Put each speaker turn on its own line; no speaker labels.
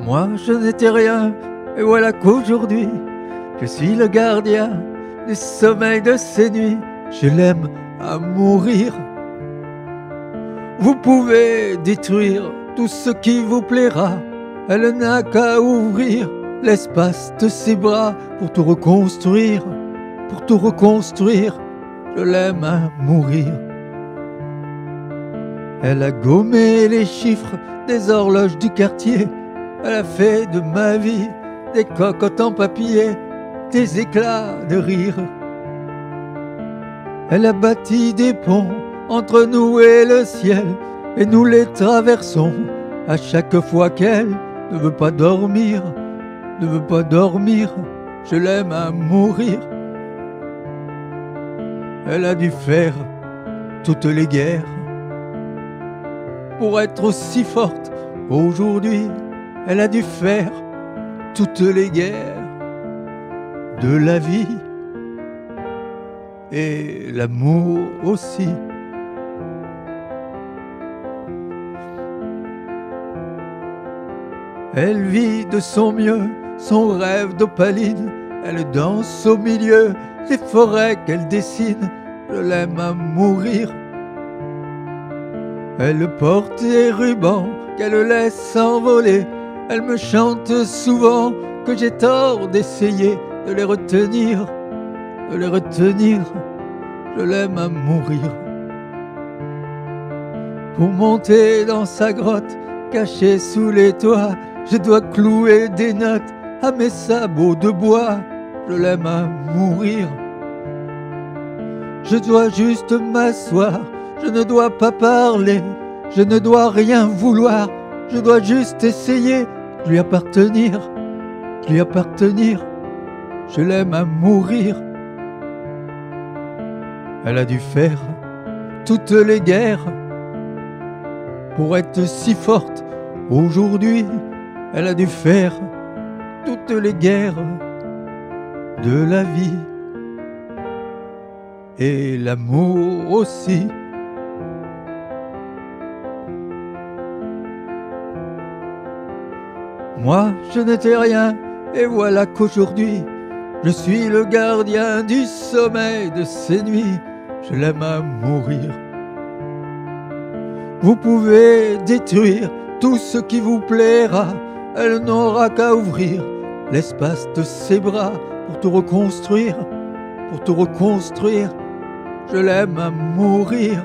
Moi, je n'étais rien, et voilà qu'aujourd'hui, je suis le gardien du sommeil de ces nuits. Je l'aime à mourir. Vous pouvez détruire tout ce qui vous plaira. Elle n'a qu'à ouvrir l'espace de ses bras pour tout reconstruire, pour tout reconstruire. Je l'aime à mourir. Elle a gommé les chiffres des horloges du quartier. Elle a fait de ma vie des cocottes en papier, des éclats de rire. Elle a bâti des ponts entre nous et le ciel, et nous les traversons à chaque fois qu'elle ne veut pas dormir, ne veut pas dormir, je l'aime à mourir. Elle a dû faire toutes les guerres pour être aussi forte aujourd'hui. Elle a dû faire toutes les guerres de la vie et l'amour aussi. Elle vit de son mieux son rêve d'opaline. Elle danse au milieu des forêts qu'elle dessine. Je l'aime à mourir. Elle porte des rubans qu'elle laisse s'envoler. Elle me chante souvent que j'ai tort d'essayer de les retenir, de les retenir. Je l'aime à mourir. Pour monter dans sa grotte, cachée sous les toits, je dois clouer des notes à mes sabots de bois. Je l'aime à mourir. Je dois juste m'asseoir, je ne dois pas parler, je ne dois rien vouloir, je dois juste essayer lui appartenir, lui appartenir. Je l'aime à mourir. Elle a dû faire toutes les guerres pour être si forte aujourd'hui. Elle a dû faire toutes les guerres de la vie et l'amour aussi. Moi, je n'étais rien, et voilà qu'aujourd'hui, je suis le gardien du sommeil de ces nuits. Je l'aime à mourir. Vous pouvez détruire tout ce qui vous plaira, elle n'aura qu'à ouvrir l'espace de ses bras pour tout reconstruire, pour tout reconstruire. Je l'aime à mourir.